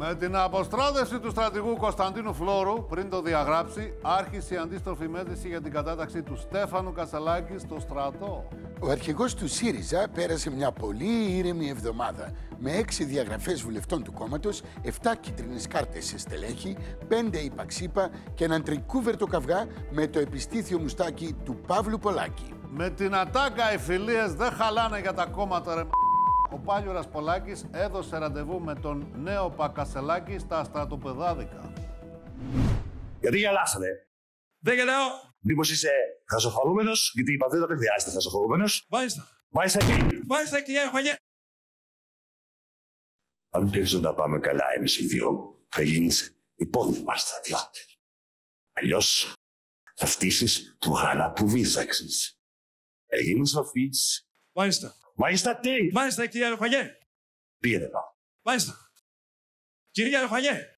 Με την αποστράδευση του στρατηγού Κωνσταντίνου Φλόρου, πριν το διαγράψει, άρχισε η αντίστροφη μέτρηση για την κατάταξη του Στέφανου Κασελάκη στο στρατό. Ο αρχηγός του ΣΥΡΙΖΑ πέρασε μια πολύ ήρεμη εβδομάδα με έξι διαγραφές βουλευτών του κόμματος, 7 κίτρινες κάρτες σε στελέχη, 5 υπαξίπα και έναν τρικούβερτο καυγά με το επιστήθιο μουστάκι του Παύλου Πολάκη. Με την ατάκα οι φιλίες δεν χαλάνε για τα κόμματα ρε Ο Πάλιουρας Πολάκης έδωσε ραντεβού με τον νέο Πακασελάκη στα στρατοπεδάδικα. Γιατί γελάσατε. Δεν γελάω. Μήπως είσαι χαζοφαλούμενος, γιατί η πατρίδα δεν χρειάζεται χαζοφαλούμενος. Μάλιστα. Μάλιστα εκεί. Μάλιστα, κυρία Χωγέ. Αν δεν τα πάμε καλά εμείς οι δύο, θα γίνεις υπόδειγμα στρατιώτη. Αλλιώς θα φτύσεις του γάλα που βίζαξες. Έγινε σοφής. Μάλιστα. Μάλιστα τι; Μάλιστα, κυρία Χωγέ. Πήγαινε εδώ. Μάλιστα. Κυρία Χωγέ.